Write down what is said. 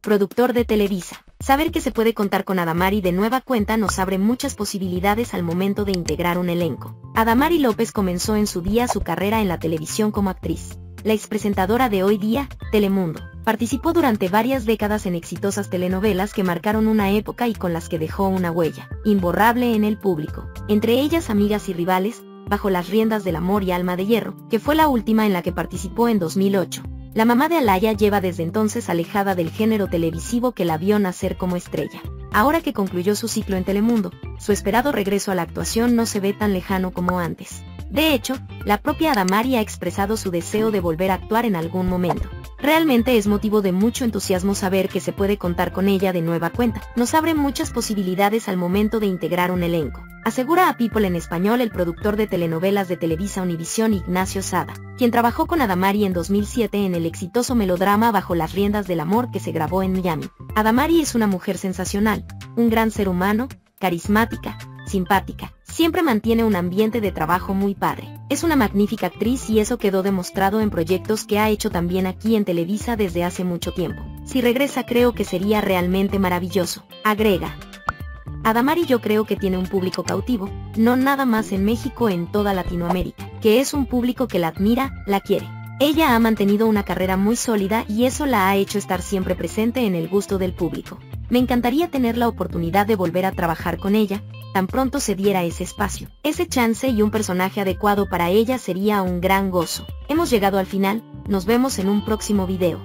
productor de Televisa. Saber que se puede contar con Adamari de nueva cuenta nos abre muchas posibilidades al momento de integrar un elenco. Adamari López comenzó en su día su carrera en la televisión como actriz. La expresentadora de hoy día, Telemundo, participó durante varias décadas en exitosas telenovelas que marcaron una época y con las que dejó una huella imborrable en el público. Entre ellas Amigas y Rivales, Bajo las riendas del amor y alma de hierro, que fue la última en la que participó en 2008. La mamá de Alaya lleva desde entonces alejada del género televisivo que la vio nacer como estrella. Ahora que concluyó su ciclo en Telemundo, su esperado regreso a la actuación no se ve tan lejano como antes. De hecho, la propia Adamari ha expresado su deseo de volver a actuar en algún momento. Realmente es motivo de mucho entusiasmo saber que se puede contar con ella de nueva cuenta. Nos abre muchas posibilidades al momento de integrar un elenco. Asegura a People en español el productor de telenovelas de Televisa Univisión Ignacio Sada, quien trabajó con Adamari en 2007 en el exitoso melodrama Bajo las riendas del amor que se grabó en Miami. Adamari es una mujer sensacional, un gran ser humano, carismática, simpática, siempre mantiene un ambiente de trabajo muy padre. Es una magnífica actriz y eso quedó demostrado en proyectos que ha hecho también aquí en Televisa desde hace mucho tiempo. Si regresa creo que sería realmente maravilloso. Agrega. Adamari yo creo que tiene un público cautivo, no nada más en México, en toda Latinoamérica, que es un público que la admira, la quiere. Ella ha mantenido una carrera muy sólida y eso la ha hecho estar siempre presente en el gusto del público. Me encantaría tener la oportunidad de volver a trabajar con ella, tan pronto se diera ese espacio. Ese chance y un personaje adecuado para ella sería un gran gozo. Hemos llegado al final, nos vemos en un próximo video.